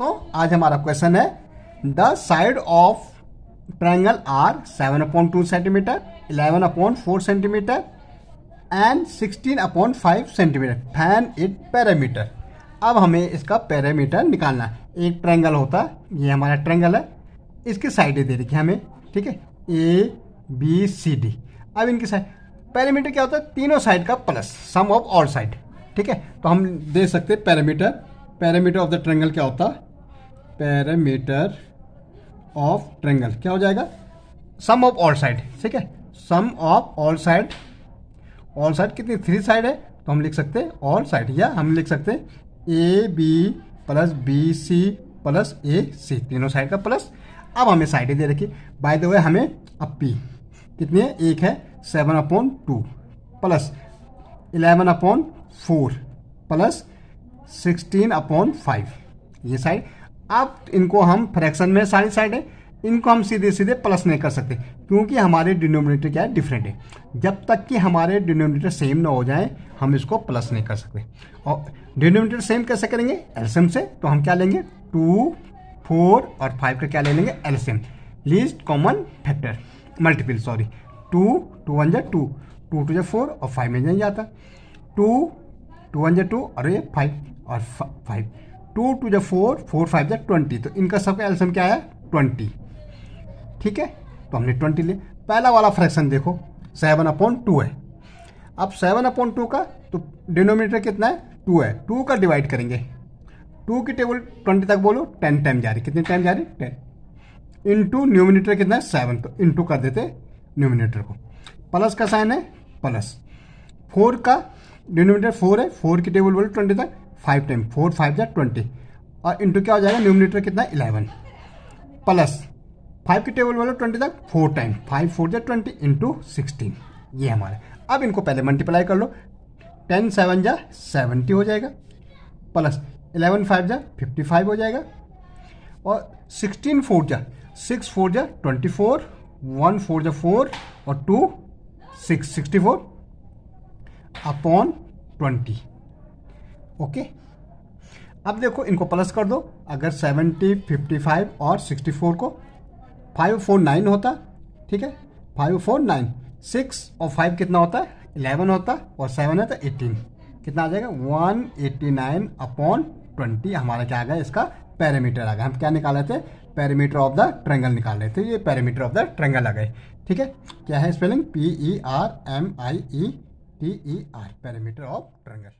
तो आज हमारा क्वेश्चन है the side of triangle are seven upon two centimetre eleven upon four centimetre and sixteen upon five centimetre find it perimeter अब हमें इसका parameter निकालना है। एक ट्रायंगल होता है, ये हमारा ट्रायंगल है। इसकी साइडें दे रखी हमें, ठीक है? ए बी सी डी अब इनकी साइड पैरामीटर क्या होता है? तीनों साइड का plus sum of all side ठीक है? तो हम दे सकते perimeter perimeter of the triangle क्या होता है? पैरामीटर ऑफ़ ट्रेंगल क्या हो जाएगा? सम ऑफ़ ऑल साइड, ठीक है? Sum of all side. All side कितनी? थ्री साइड है तो हम लिख सकते हैं ऑल साइड, या हम लिख सकते हैं A B plus B C plus A C तीनों साइड का प्लस। अब हमें साइडें दे रखी। बाय द वे हमें अब पी कितनी है? एक है। Seven upon two plus eleven upon four plus sixteen upon five ये साइड। अब इनको हम फ्रैक्शन में सारी साइड है, इनको हम सीधे सीधे प्लस नहीं कर सकते, क्योंकि हमारे डिनोमिनेटर क्या है डिफरेंट है। जब तक कि हमारे डिनोमिनेटर सेम ना हो जाए, हम इसको प्लस नहीं कर सकते। और डिनोमिनेटर सेम कैसे करेंगे? एल्सियम से तो हम क्या लेंगे? टू फोर और फाइव का क्या ले लेंगे? LCM least common factor multiple sorry two two one जा टू टू टू जा फोर और फाइव में नहीं जाता। टू टू वन जा टू और ये फाइव और फाइव टू टू जा फोर फोर फाइव जा ट्वेंटी तो इनका सबका एल्सियम क्या आया ट्वेंटी। ठीक है? तो हमने ट्वेंटी लिया पहला वाला फ्रैक्शन देखो, सेवन अपॉन टू है। अब सेवन अपॉन टू का तो डिनोमिनेटर कितना है? टू है। टू का डिवाइड करेंगे। टू की टेबल ट्वेंटी तक बोलो, टेन टाइम जा रही। कितनी टाइम जा रही? टेन। इंटू न्यूमिनेटर कितना है? सेवन। तो इंटू कर देते न्यूमिनेटर को। प्लस का साइन है? प्लस। फोर का डिनोमिनेटर फोर है। फोर की टेबल बोलो, ट्वेंटी तक। फाइव टाइम फोर फाइव जा ट्वेंटी और इंटू क्या हो जाएगा? न्यूमिनेटर कितना? इलेवन प्लस फाइव की टेबल बोलो ट्वेंटी तक फोर टाइम फाइव फोर जा ट्वेंटी इंटू सिक्सटीन ये हमारा अब इनको पहले मल्टीप्लाई कर लो। टेन सेवन जा सेवेंटी हो जाएगा। प्लस इलेवन फाइव जा फिफ्टी फाइव हो जाएगा। और सिक्सटीन फोर जा सिक्स फोर जा ट्वेंटी फोर वन फोर जा फोर और two six sixty four upon twenty okay? अब देखो, इनको प्लस कर दो। अगर सेवेंटी फिफ्टी फाइव और सिक्सटी फोर को फाइव फोर नाइन होता, ठीक है? फाइव फोर नाइन सिक्स और फाइव कितना होता? है इलेवन होता और सेवन है तो एटीन कितना आ जाएगा? One eighty nine upon twenty हमारा क्या आ गया? इसका पैरामीटर आ गया। हम क्या निकाले थे? पैरामीटर ऑफ़ द ट्रेंगल निकाल रहे थे। ये पैरामीटर ऑफ़ द ट्रेंगल आ गए। ठीक है? क्या है spelling P E R M I E T E R perimeter of triangle